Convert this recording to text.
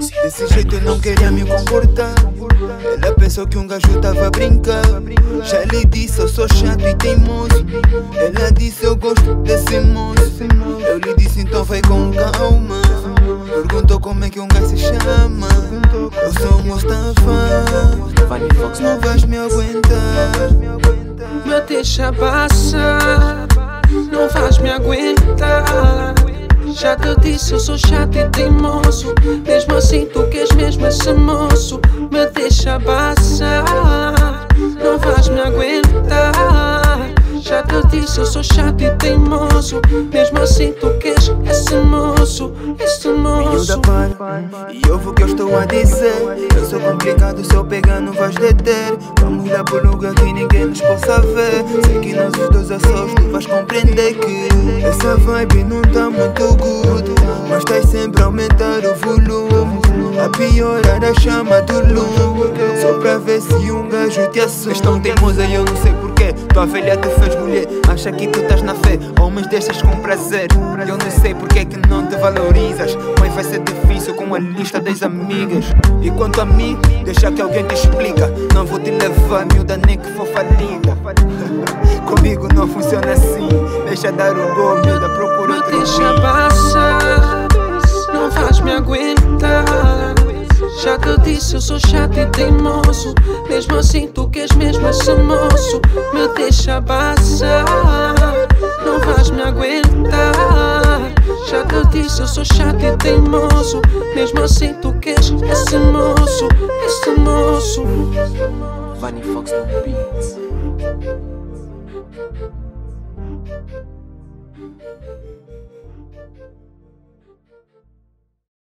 Se desse jeito eu não queria me comportar Ela pensou que um gajo tava a brincar Já lhe disse eu sou chato e teimoso Ela disse eu gosto desse moço Eu lhe disse então vai com calma se chama Eu sou Mustafa Não vais me aguentar Me deixa passar Não vais me aguentar já te disse, eu sou chato e teimoso. Mesmo assim, tu queres mesmo esse moço. Me deixa passar, não vais me aguentar. Já te disse, eu sou chato e teimoso. Mesmo assim, tu queres esse moço, esse E ouve o que eu estou a dizer. Eu sou complicado, se eu pegar, não vais deter. Vamos lá pro lugar que ninguém nos possa ver. Sei que nós os dois a sós, tu vais compreender que essa vibe não tá muito good. Mas estás sempre a aumentar o volume. A piorar a chama do lume. Só pra ver se um gajo te assume. Estão teimosa e eu não sei porquê. Tua velha te fez mulher. Acha que tu estás na fé. Homens deixas com prazer. Eu não sei porque que não te valorizas. Mas vai ser difícil com a lista das amigas. E quanto a mim, deixa que alguém te explica. Não vou te levar, miúda, nem que for falida. Comigo não funciona assim. Deixa dar o gol, miúda, procura outro deixa disse, eu sou chato e teimoso. Mesmo assim, tu queres mesmo esse moço. Me deixa passar, não vais me aguentar. Já te disse, eu sou chato e teimoso. Mesmo assim, tu queres esse moço, esse moço. Vanny Fox no beats.